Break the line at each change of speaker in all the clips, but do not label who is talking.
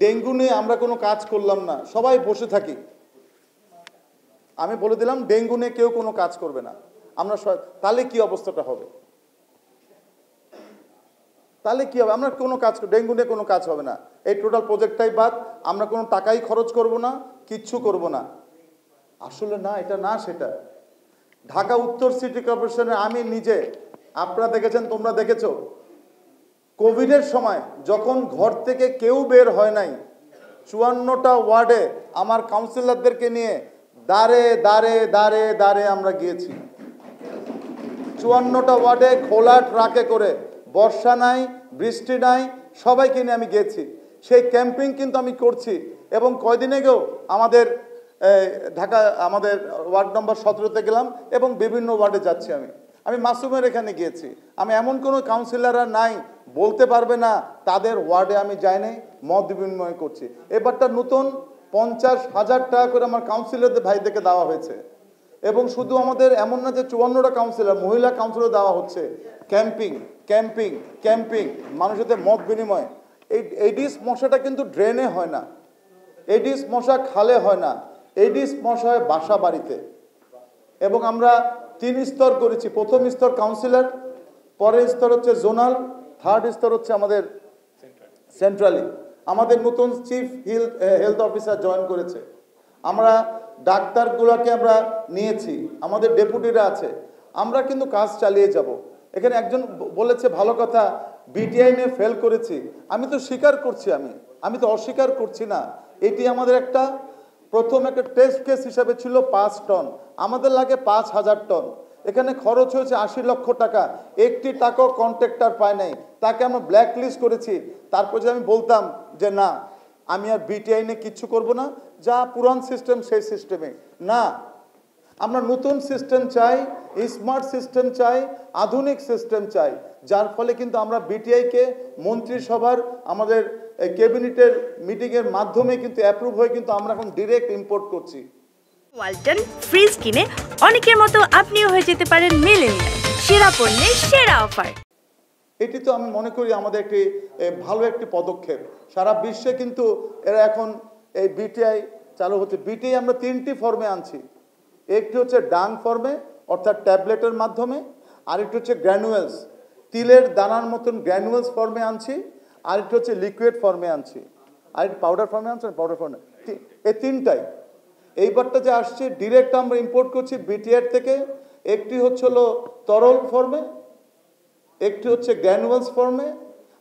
Dengue নিয়ে আমরা কোনো কাজ করলাম না, সবাই বসে থাকি। আমি বলে দিলাম ডেঙ্গু নিয়ে কেউ কোনো কাজ করবে না। আমরা তাহলে কি অবস্থাটা হবে? তাহলে কি হবে? আমরা কোনো কাজ ডেঙ্গু নিয়ে কোনো কাজ হবে না। এই টোটাল প্রজেক্টটাই বাদ, আমরা কোনো টাকাই খরচ করব না, কিচ্ছু করব না। আসলে না, এটা না, সেটা। ঢাকা উত্তর সিটি কর্পোরেশনে আমি নিজে, আপনারা দেখেছেন, তোমরা দেখেছ কোভিডের সময় যখন ঘর থেকে কেউ বের হয় নাই, চুয়ান্নটা ওয়ার্ডে আমার কাউন্সিলরদেরকে নিয়ে দাঁড়ে দাঁড়ে দাঁড়ে দাঁড়ে আমরা গিয়েছি। চুয়ান্নটা ওয়ার্ডে খোলা ট্রাকে করে বর্ষা নাই, বৃষ্টি নাই, সবাইকে নিয়ে আমি গেছি সেই ক্যাম্পিং কিন্তু আমি করছি এবং কয়দিন আগেও আমাদের ঢাকা, আমাদের ওয়ার্ড নম্বর সতেরোতে গেলাম এবং বিভিন্ন ওয়ার্ডে যাচ্ছি আমি। আমি মাসুমের এখানে গিয়েছি। আমি এমন কোনো কাউন্সিলররা নাই, বলতে পারবে না, তাদের ওয়ার্ডে আমি যাইনি, মত বিনিময় করছি। এবারটা নতুন, পঞ্চাশ হাজার টাকা করে আমার কাউন্সিলরদের ভাইদেরকে দেওয়া হয়েছে। এবং শুধু আমাদের এমন না যে চুয়ান্নটা কাউন্সিলর মহিলা কাউন্সিলর দেওয়া হচ্ছে। ক্যাম্পিং ক্যাম্পিং ক্যাম্পিং মানুষের মত বিনিময়। এই এডিস মশাটা কিন্তু ড্রেনে হয় না। এডিস মশা খালে হয় না। এডিস মশা হয় বাসা বাড়িতে। এবং আমরা তিন স্তর করেছি। প্রথম স্তর কাউন্সিলর পরের স্তর হচ্ছে জোনাল থার্ড স্তর হচ্ছে আমাদের সেন্ট্রালি আমাদের নতুন chief health health officer join করেছে। আমরা ডাক্তারগুলোকে আমরা নিয়েছি, আমাদের ডেপুটিরা আছে। আমরা কিন্তু কাজ চালিয়ে যাব। এখানে একজন বলেছে ভালো কথা বিটিআই নিয়ে ফেল করেছি। আমি তো স্বীকার করছি আমি। আমি তো অস্বীকার করছি না। এটি আমাদের একটা প্রথম একটা টেস্ট কেস হিসাবে ছিল পাঁচ টন। আমাদের লাগে পাঁচ হাজার টন। এখানে খরচ হয়েছে আশি লক্ষ টাকা। একটি টাকাও কন্ট্রাক্টর পায় নাই। তাকে আমরা ব্ল্যাক লিস্ট করেছি। তারপর যে আমি বলতাম যে, না, আমি আর বিটিআই নিয়ে কিচ্ছু করব না। যা পুরান সিস্টেম সেই সিস্টেমে না আমরা নতুন সিস্টেম চাই স্মার্ট সিস্টেম চাই আধুনিক সিস্টেম চাই। যার ফলে কিন্তু আমরা বিটিআইকে মন্ত্রিসভার আমাদের ক্যাবিনেটের মিটিংয়ের মাধ্যমে কিন্তু অ্যাপ্রুভ হয়ে কিন্তু আমরা এখন ডিরেক্ট ইম্পোর্ট করছি।
ওয়ালটন ফ্রিজ কিনে অনেকের মতো আপনিও হয়ে যেতে পারেন মিলেনিয়াল সেরা পণ্যের সেরা অফার
এটি তো আমি মনে করি আমাদের একটি ভালো একটি পদক্ষেপ। সারা বিশ্বে কিন্তু এরা এখন এই বিটিআই চালু হচ্ছে। বিটিআই আমরা তিনটি ফর্মে আনছি। একটি হচ্ছে ডাং ফর্মে অর্থাৎ ট্যাবলেটের মাধ্যমে আরেকটি হচ্ছে গ্র্যানুয়েলস তিলের দানার মতন গ্র্যানুয়েলস ফর্মে আনছি আরেকটি হচ্ছে লিকুইড ফর্মে আনছি। আরেকটি পাউডার ফর্মে আনছেন পাউডার ফর্মে এই তিনটাই। এইবারটা যে আসছে ডিরেক্ট আমরা ইম্পোর্ট করছি বিটিআর থেকে। একটি হচ্ছে হলো তরল ফর্মে একটি হচ্ছে গ্র্যানুয়ালস ফর্মে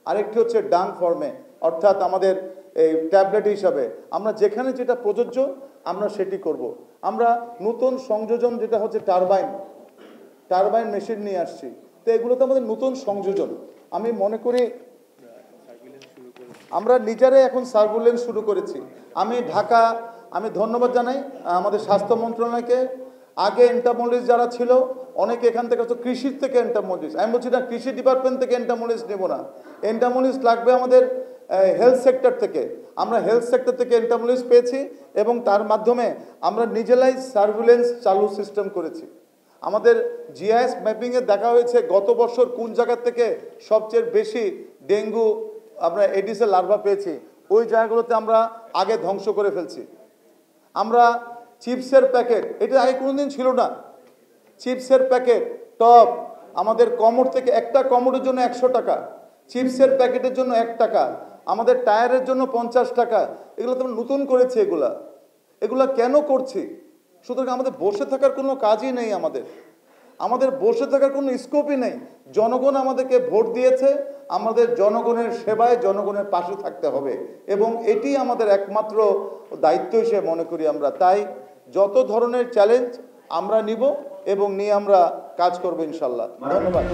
আরেকটি হচ্ছে ডাং ফর্মে অর্থাৎ আমাদের এই ট্যাবলেট হিসাবে। আমরা যেখানে যেটা প্রযোজ্য, আমরা সেটি করব। আমরা নতুন সংযোজন যেটা হচ্ছে টারবাইন টারবাইন মেশিন নিয়ে আসছি। তো এগুলো তো আমাদের নতুন সংযোজন। আমি মনে করি আমরা নিজেরাই এখন সার্ভুলেন্স শুরু করেছি। আমি ঢাকা, আমি ধন্যবাদ জানাই আমাদের স্বাস্থ্য মন্ত্রণালয়কে। আগে এন্টামোলিস যারা ছিল, অনেকে এখান থেকে হচ্ছে কৃষির থেকে এন্টামোলিস আমি বলছি না, কৃষি ডিপার্টমেন্ট থেকে এন্টামোলিস নেব না। এন্টামোলিস লাগবে আমাদের হেলথ সেক্টর থেকে। আমরা হেলথ সেক্টর থেকে এন্টামোলিস পেয়েছি এবং তার মাধ্যমে আমরা নিজেরাই সার্ভিলেন্স চালু সিস্টেম করেছি। আমাদের জিআইএস ম্যাপিংয়ে দেখা হয়েছে গত বছর কোন জায়গার থেকে সবচেয়ে বেশি ডেঙ্গু আমরা এডিসের লার্ভা পেয়েছি, ওই জায়গাগুলোতে আমরা আগে ধ্বংস করে ফেলছি। আমরা চিপসের প্যাকেট, এটা আগে কোনোদিন ছিল না। চিপসের প্যাকেট, টপ, আমাদের কমর থেকে একটা কমরের জন্য একশো টাকা, চিপসের প্যাকেটের জন্য এক টাকা, আমাদের টায়ারের জন্য পঞ্চাশ টাকা, এগুলো তো নতুন করেছি এগুলা। এগুলা কেন করছি? সুতরাং আমাদের বসে থাকার কোনো কাজই নেই আমাদের। আমাদের বসে থাকার কোনো স্কোপই নেই। জনগণ আমাদেরকে ভোট দিয়েছে, আমাদের জনগণের সেবায় জনগণের পাশে থাকতে হবে। এবং এটি আমাদের একমাত্র দায়িত্ব হিসেবে মনে করি আমরা। তাই যত ধরনের চ্যালেঞ্জ আমরা নিব এবং নিয়ে আমরা কাজ করব ইনশাল্লাহ। ধন্যবাদ।